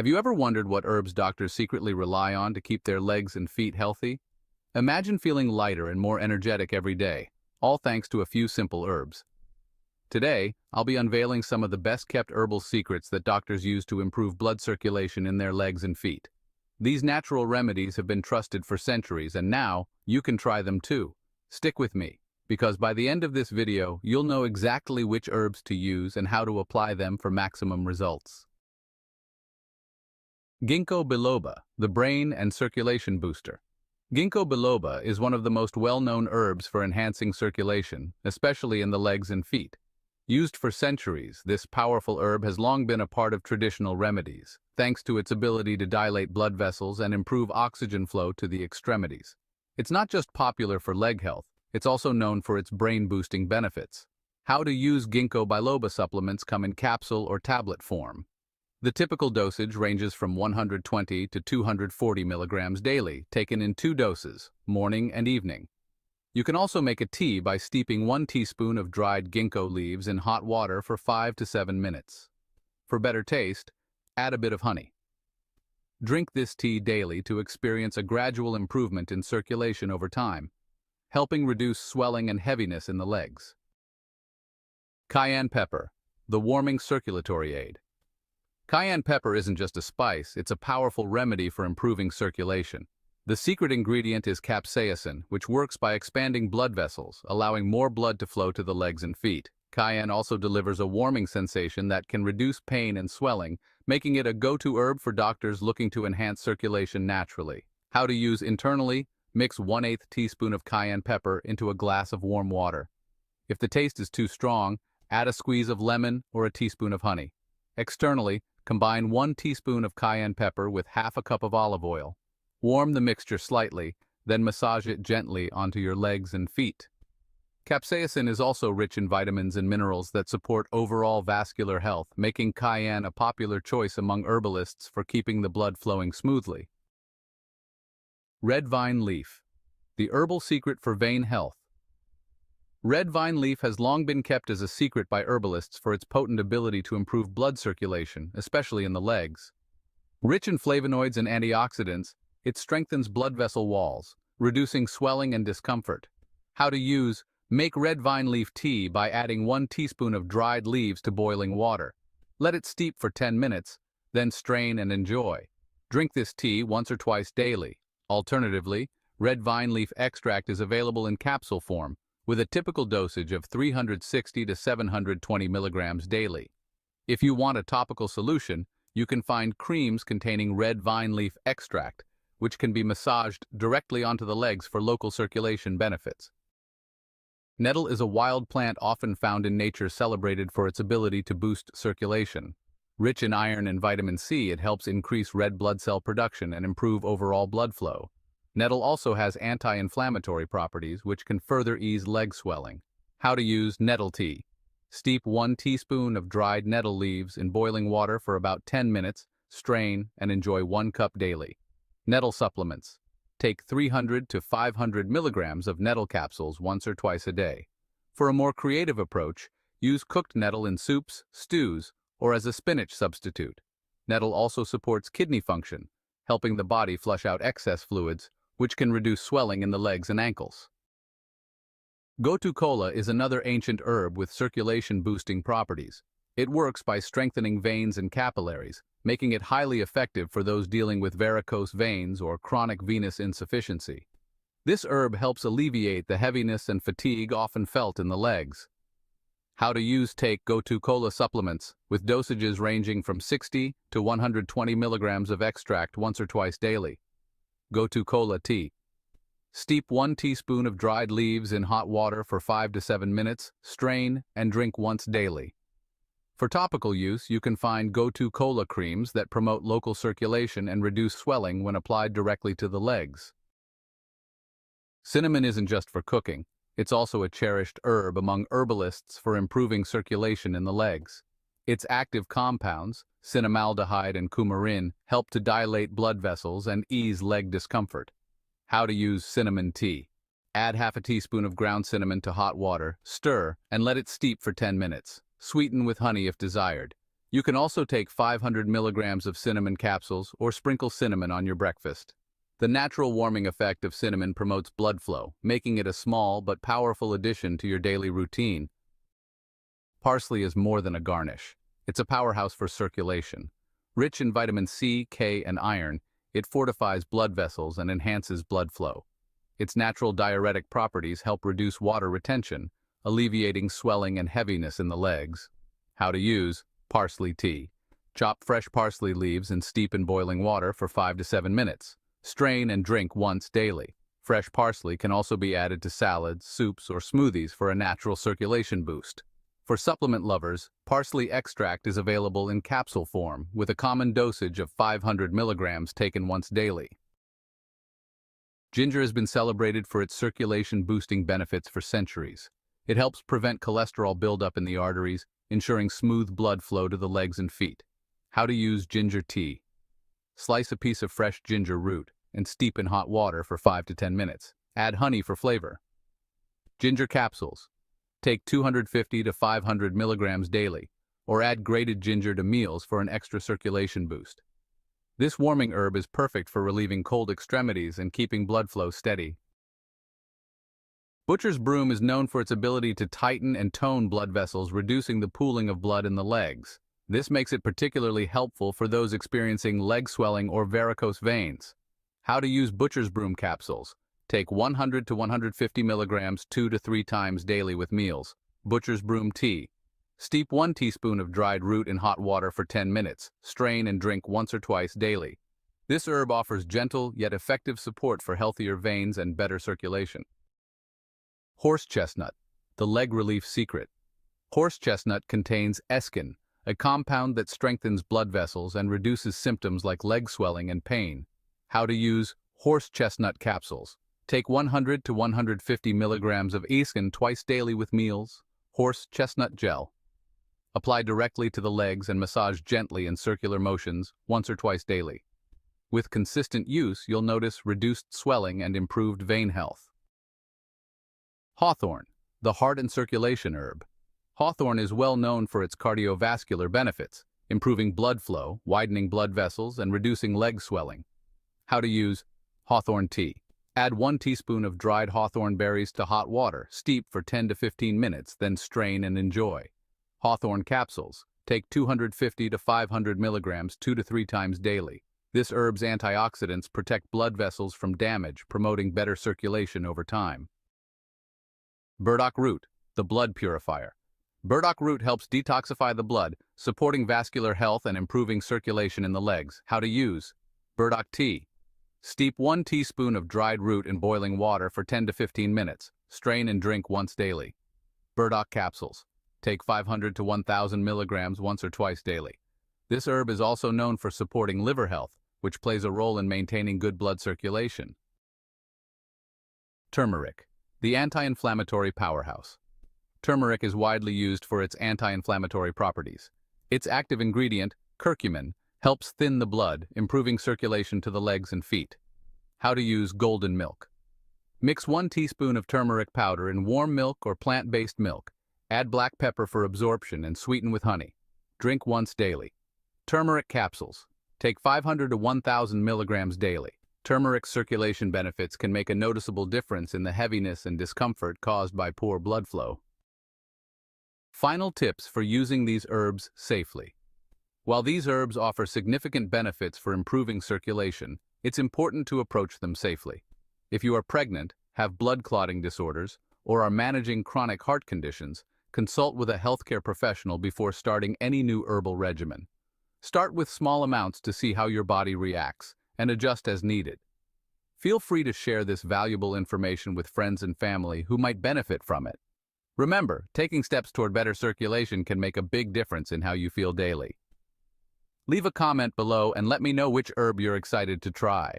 Have you ever wondered what herbs doctors secretly rely on to keep their legs and feet healthy? Imagine feeling lighter and more energetic every day, all thanks to a few simple herbs. Today, I'll be unveiling some of the best-kept herbal secrets that doctors use to improve blood circulation in their legs and feet. These natural remedies have been trusted for centuries and now, you can try them too. Stick with me, because by the end of this video, you'll know exactly which herbs to use and how to apply them for maximum results. Ginkgo biloba, the brain and circulation booster. Ginkgo biloba is one of the most well-known herbs for enhancing circulation, especially in the legs and feet. Used for centuries, this powerful herb has long been a part of traditional remedies, thanks to its ability to dilate blood vessels and improve oxygen flow to the extremities. It's not just popular for leg health, it's also known for its brain-boosting benefits. How to use ginkgo biloba supplements come in capsule or tablet form. The typical dosage ranges from 120 to 240 milligrams daily, taken in two doses, morning and evening. You can also make a tea by steeping one teaspoon of dried ginkgo leaves in hot water for 5 to 7 minutes. For better taste, add a bit of honey. Drink this tea daily to experience a gradual improvement in circulation over time, helping reduce swelling and heaviness in the legs. Cayenne pepper, the warming circulatory aid. Cayenne pepper isn't just a spice, it's a powerful remedy for improving circulation. The secret ingredient is capsaicin, which works by expanding blood vessels, allowing more blood to flow to the legs and feet. Cayenne also delivers a warming sensation that can reduce pain and swelling, making it a go-to herb for doctors looking to enhance circulation naturally. How to use internally, mix 1 8 teaspoon of cayenne pepper into a glass of warm water. If the taste is too strong, add a squeeze of lemon or a teaspoon of honey. Externally, Combine 1 teaspoon of cayenne pepper with half a cup of olive oil. Warm the mixture slightly, then massage it gently onto your legs and feet. Capsaicin is also rich in vitamins and minerals that support overall vascular health, making cayenne a popular choice among herbalists for keeping the blood flowing smoothly. Red vine leaf, the herbal secret for vein health. Red vine leaf has long been kept as a secret by herbalists for its potent ability to improve blood circulation, especially in the legs. Rich in flavonoids and antioxidants, it strengthens blood vessel walls, reducing swelling and discomfort. How to use Make red vine leaf tea by adding 1 teaspoon of dried leaves to boiling water. Let it steep for 10 minutes, then strain and enjoy. Drink this tea once or twice daily. Alternatively, red vine leaf extract is available in capsule form, with a typical dosage of 360 to 720 milligrams daily. If you want a topical solution, you can find creams containing red vine leaf extract, which can be massaged directly onto the legs for local circulation benefits. Nettle is a wild plant often found in nature celebrated for its ability to boost circulation. Rich in iron and vitamin C, it helps increase red blood cell production and improve overall blood flow. Nettle also has anti-inflammatory properties which can further ease leg swelling. How to use nettle tea. Steep 1 teaspoon of dried nettle leaves in boiling water for about 10 minutes, strain, and enjoy 1 cup daily. Nettle supplements. Take 300 to 500 milligrams of nettle capsules once or twice a day. For a more creative approach, use cooked nettle in soups, stews, or as a spinach substitute. Nettle also supports kidney function, helping the body flush out excess fluids which can reduce swelling in the legs and ankles. Gotu kola is another ancient herb with circulation-boosting properties. It works by strengthening veins and capillaries, making it highly effective for those dealing with varicose veins or chronic venous insufficiency. This herb helps alleviate the heaviness and fatigue often felt in the legs. How to use Take Gotu Kola supplements, with dosages ranging from 60 to 120 milligrams of extract once or twice daily. Gotu Kola tea. Steep 1 teaspoon of dried leaves in hot water for 5 to 7 minutes, strain, and drink once daily. For topical use, you can find Gotu Kola creams that promote local circulation and reduce swelling when applied directly to the legs. Cinnamon isn't just for cooking, it's also a cherished herb among herbalists for improving circulation in the legs. Its active compounds, cinnamaldehyde and coumarin, help to dilate blood vessels and ease leg discomfort. How to use cinnamon tea. Add half a teaspoon of ground cinnamon to hot water, stir, and let it steep for 10 minutes. Sweeten with honey if desired. You can also take 500 milligrams of cinnamon capsules or sprinkle cinnamon on your breakfast. The natural warming effect of cinnamon promotes blood flow, making it a small but powerful addition to your daily routine. Parsley is more than a garnish. It's a powerhouse for circulation. Rich in vitamin C, K, and iron, it fortifies blood vessels and enhances blood flow. Its natural diuretic properties help reduce water retention, alleviating swelling and heaviness in the legs. How to use parsley tea. Chop fresh parsley leaves and steep in boiling water for 5 to 7 minutes. Strain and drink once daily. Fresh parsley can also be added to salads, soups, or smoothies for a natural circulation boost. For supplement lovers, parsley extract is available in capsule form with a common dosage of 500 milligrams taken once daily. Ginger has been celebrated for its circulation-boosting benefits for centuries. It helps prevent cholesterol buildup in the arteries, ensuring smooth blood flow to the legs and feet. How to use ginger tea. Slice a piece of fresh ginger root and steep in hot water for 5 to 10 minutes. Add honey for flavor. Ginger capsules. Take 250 to 500 milligrams daily, or add grated ginger to meals for an extra circulation boost. This warming herb is perfect for relieving cold extremities and keeping blood flow steady. Butcher's broom is known for its ability to tighten and tone blood vessels, reducing the pooling of blood in the legs. This makes it particularly helpful for those experiencing leg swelling or varicose veins. How to use butcher's broom capsules. Take 100 to 150 milligrams two to three times daily with meals. Butcher's broom tea. Steep one teaspoon of dried root in hot water for 10 minutes. Strain and drink once or twice daily. This herb offers gentle yet effective support for healthier veins and better circulation. Horse chestnut, the leg relief secret. Horse chestnut contains escin, a compound that strengthens blood vessels and reduces symptoms like leg swelling and pain. How to use horse chestnut capsules. Take 100 to 150 milligrams of escin twice daily with meals. Horse chestnut gel. Apply directly to the legs and massage gently in circular motions once or twice daily. With consistent use, you'll notice reduced swelling and improved vein health. Hawthorn, the heart and circulation herb. Hawthorn is well known for its cardiovascular benefits, improving blood flow, widening blood vessels, and reducing leg swelling. How to use hawthorn tea. Add 1 teaspoon of dried hawthorn berries to hot water, steep for 10 to 15 minutes, then strain and enjoy. Hawthorn capsules. Take 250 to 500 milligrams two to three times daily. This herb's antioxidants protect blood vessels from damage, promoting better circulation over time. Burdock root, the blood purifier. Burdock root helps detoxify the blood, supporting vascular health and improving circulation in the legs. How to use? Burdock tea. Steep 1 teaspoon of dried root in boiling water for 10 to 15 minutes. Strain and drink once daily. Burdock capsules. Take 500 to 1,000 milligrams once or twice daily. This herb is also known for supporting liver health, which plays a role in maintaining good blood circulation. Turmeric, the anti-inflammatory powerhouse. Turmeric is widely used for its anti-inflammatory properties. Its active ingredient, curcumin, helps thin the blood, improving circulation to the legs and feet. How to use golden milk. Mix one teaspoon of turmeric powder in warm milk or plant-based milk. Add black pepper for absorption and sweeten with honey. Drink once daily. Turmeric capsules. Take 500 to 1,000 milligrams daily. Turmeric circulation benefits can make a noticeable difference in the heaviness and discomfort caused by poor blood flow. Final tips for using these herbs safely. While these herbs offer significant benefits for improving circulation, it's important to approach them safely. If you are pregnant, have blood clotting disorders, or are managing chronic heart conditions, consult with a healthcare professional before starting any new herbal regimen. Start with small amounts to see how your body reacts and adjust as needed. Feel free to share this valuable information with friends and family who might benefit from it. Remember, taking steps toward better circulation can make a big difference in how you feel daily. Leave a comment below and let me know which herb you're excited to try.